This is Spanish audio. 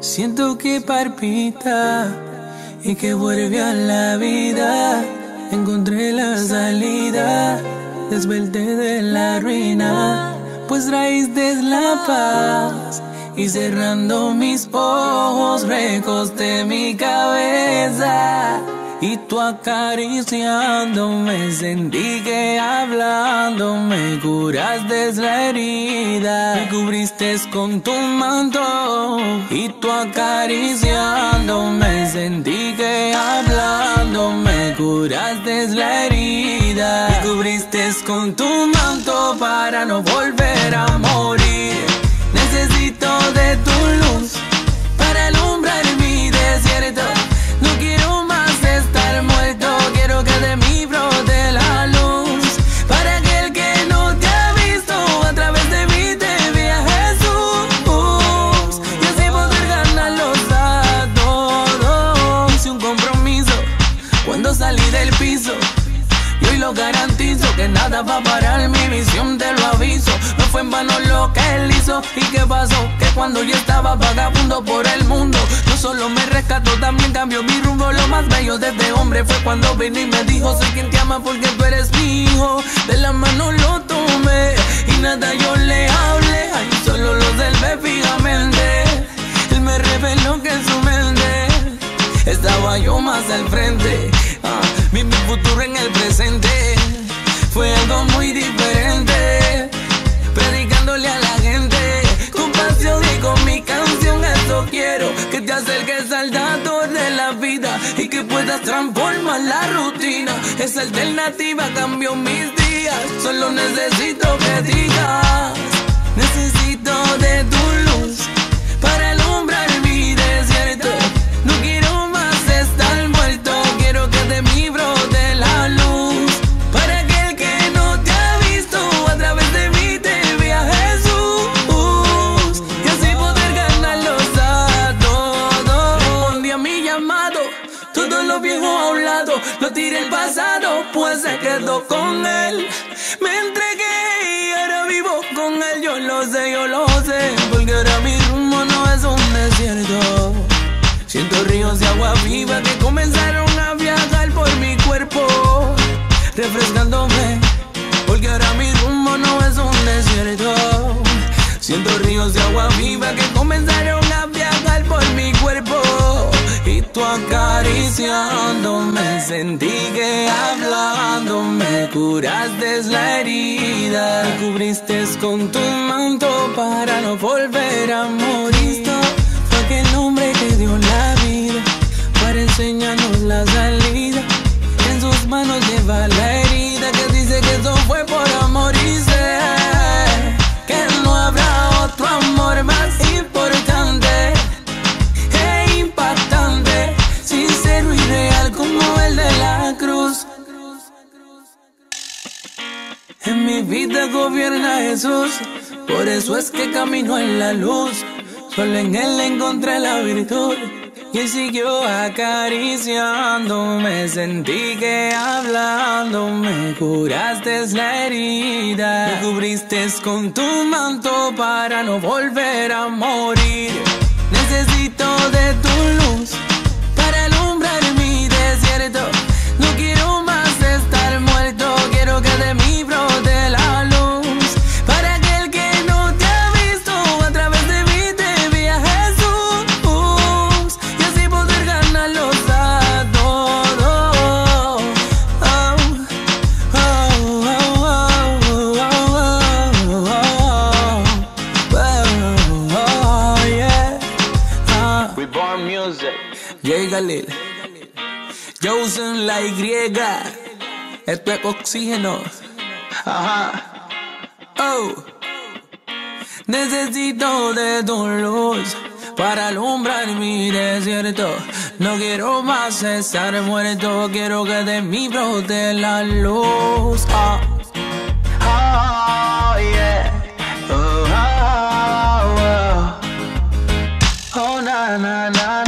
Siento que palpita y que vuelve a la vida. Encontré la salida, desvelté de la ruina, pues raíz de la paz. Y cerrando mis ojos, recosté mi cabeza. Y tú acariciándome, sentí que hablando me curaste la herida. Me cubriste con tu manto. Y tú acariciándome, sentí que hablando me curaste la herida. Me cubriste con tu manto para no volver va a parar mi visión, te lo aviso. No fue en vano lo que él hizo. ¿Y qué pasó? Que cuando yo estaba vagabundo por el mundo, no solo me rescató, también cambió mi rumbo. Lo más bello de este hombre fue cuando vino y me dijo: Soy quien te ama porque tú eres mi hijo. De la mano lo tomé y nada yo le hablé. Ahí solo lo observé fijamente. Él me reveló que en su mente estaba yo más al frente. Ah, vi mi futuro en el presente. Fue algo muy diferente. Predicándole a la gente con pasión y con mi canción. Eso quiero que te acerques al dato de la vida y que puedas transformar la rutina. Esa alternativa cambió mis días. Solo necesito que digas: Necesito de tu pasado, pues se quedó con él. Me entregué y ahora vivo con él. Yo lo sé, yo lo sé, porque ahora mi rumbo no es un desierto. Siento ríos de agua viva que comenzaron a viajar por mi cuerpo, refrescándome, porque ahora mi rumbo no es un desierto. Siento ríos de agua viva que comenzaron a viajar por mi cuerpo. Y tú acariciándome, sentí que hablando me curaste la herida. Cubriste con tu manto para no volver a morir. Fue aquel hombre que dio la vida para enseñarnos la salida. En sus manos lleva la herida que dice que eso fue por amor mi vida gobierna Jesús, por eso es que camino en la luz. Solo en Él encontré la virtud. Y él siguió acariciándome, sentí que hablando me curaste la herida. Me cubriste con tu manto para no volver a morir. Ah. We Born Music. Jay Galil. Josen la Y. Esto es oxígeno. Ajá. Oh. Necesito de tu luz para alumbrar mi desierto. No quiero más estar muerto, quiero que de mí brote la luz. Ah. Oh, na na na.